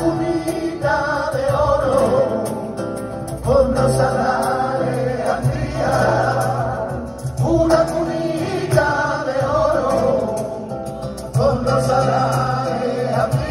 cunita de oro con rosada de alegría, una cunita de oro con rosada de alegría.